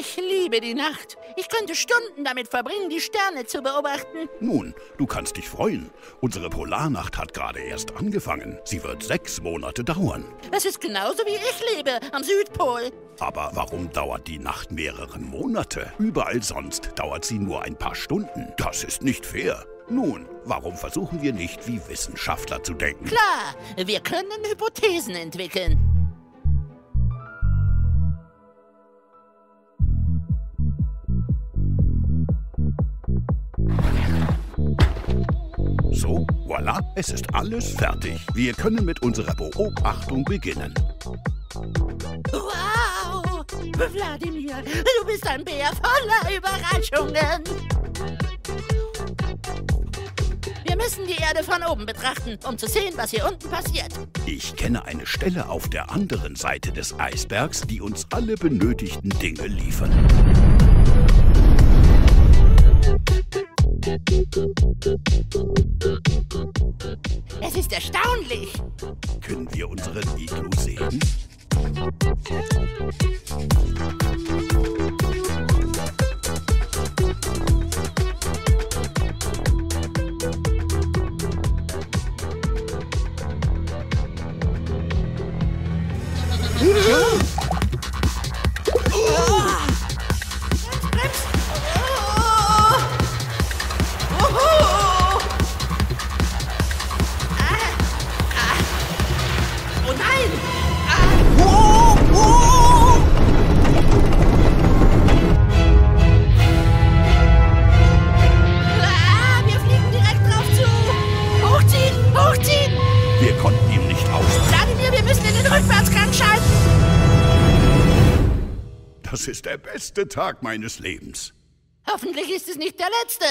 Ich liebe die Nacht. Ich könnte Stunden damit verbringen, die Sterne zu beobachten. Nun, du kannst dich freuen. Unsere Polarnacht hat gerade erst angefangen. Sie wird sechs Monate dauern. Das ist genauso wie ich lebe, am Südpol. Aber warum dauert die Nacht mehrere Monate? Überall sonst dauert sie nur ein paar Stunden. Das ist nicht fair. Nun, warum versuchen wir nicht, wie Wissenschaftler zu denken? Klar, wir können Hypothesen entwickeln. Voilà, es ist alles fertig. Wir können mit unserer Beobachtung beginnen. Wow! Wladimir, du bist ein Bär voller Überraschungen. Wir müssen die Erde von oben betrachten, um zu sehen, was hier unten passiert. Ich kenne eine Stelle auf der anderen Seite des Eisbergs, die uns alle benötigten Dinge liefert. Es ist erstaunlich. Können wir unseren Iglu sehen? Bremst! Wir konnten ihm nicht aus. Wladimir, wir müssen in den Rückwärtsgang schalten! Das ist der beste Tag meines Lebens. Hoffentlich ist es nicht der letzte.